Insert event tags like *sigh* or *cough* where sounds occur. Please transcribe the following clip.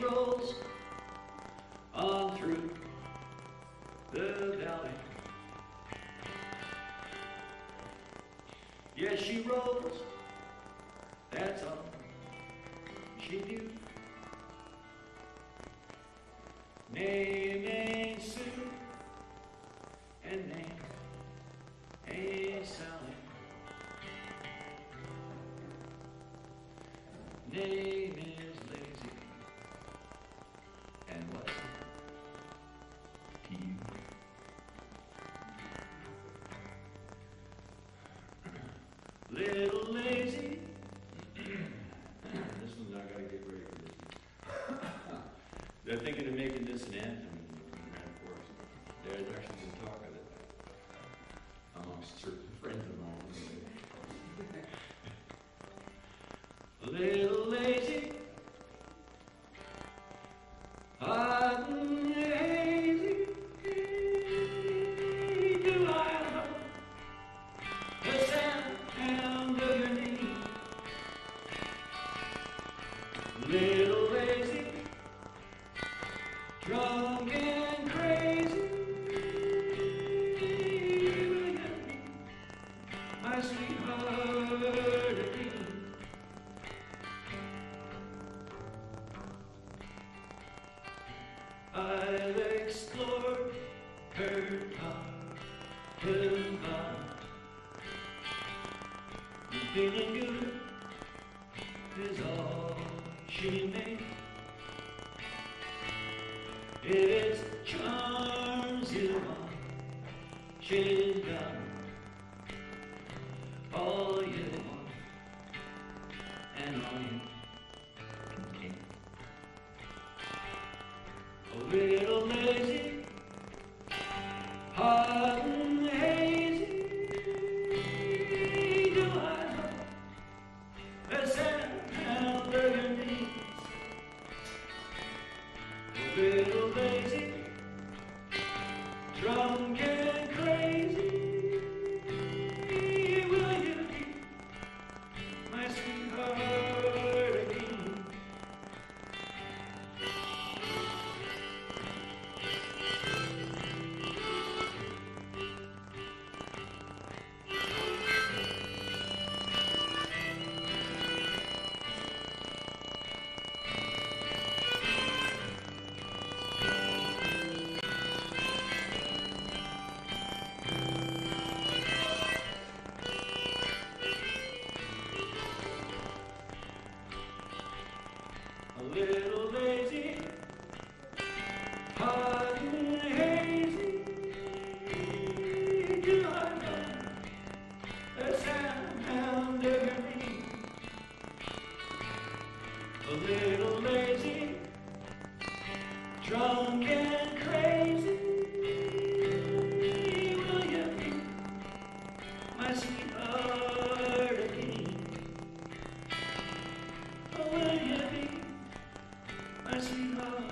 rolls on through the valley. Yes, she rolls, that's all she do. Name ain't Sue, and name ain't Sally. Name and what's it? Little lazy. *clears throat* This one's, I gotta get ready for this. *laughs* They're thinking of making this an anthem in Grand Forks. There's actually some talk of it amongst certain friends of drunk and crazy. My sweetheart again? I've explored her and bottom. Feeling good is all she made. Its charms you want, chin down, All you want, And all you contain A little lazy Hot and hazy Do I know The sand and burgundies A little A Little Christmas.